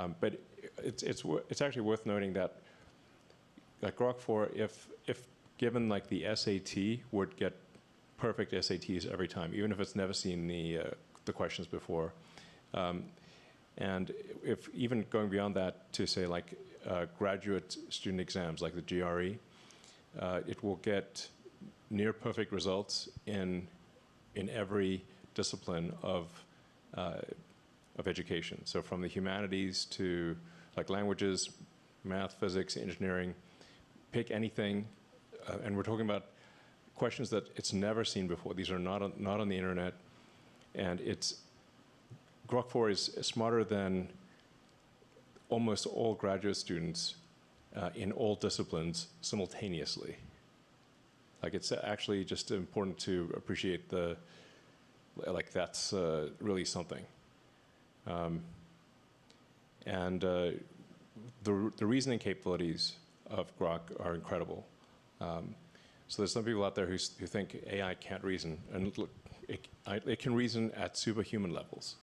Um, but it's, it's, it's actually worth noting that like Grok 4, if, if given like the SAT, would get perfect SATs every time, even if it's never seen the, uh, the questions before. Um, and if even going beyond that to say like uh, graduate student exams like the GRE, uh, it will get near perfect results in, in every discipline of, uh, of education. So from the humanities to like languages, math, physics, engineering, pick anything, uh, and we're talking about questions that it's never seen before. These are not on, not on the internet, and it's Grok 4 is smarter than almost all graduate students uh, in all disciplines simultaneously. Like it's actually just important to appreciate the like that's uh, really something. Um, and uh, the the reasoning capabilities of Grok are incredible. Um, so there's some people out there who, who think AI can't reason, and look, it, it can reason at superhuman levels.